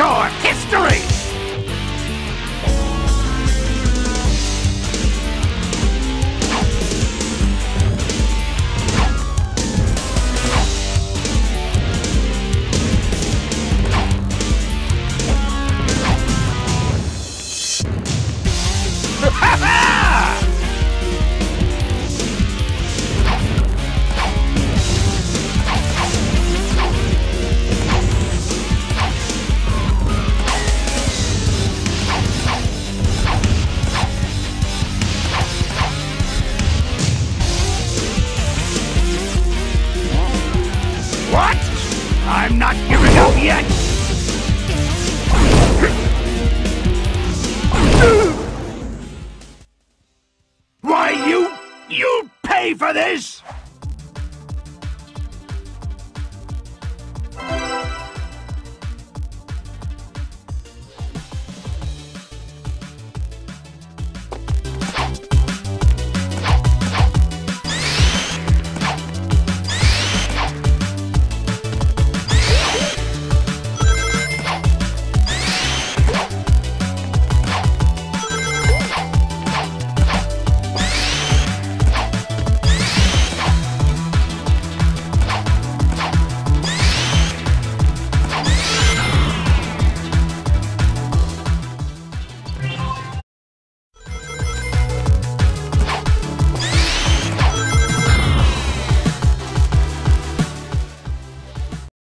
your history! pay for this!